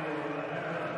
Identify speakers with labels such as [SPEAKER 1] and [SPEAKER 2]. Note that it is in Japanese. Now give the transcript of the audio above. [SPEAKER 1] ハハハハ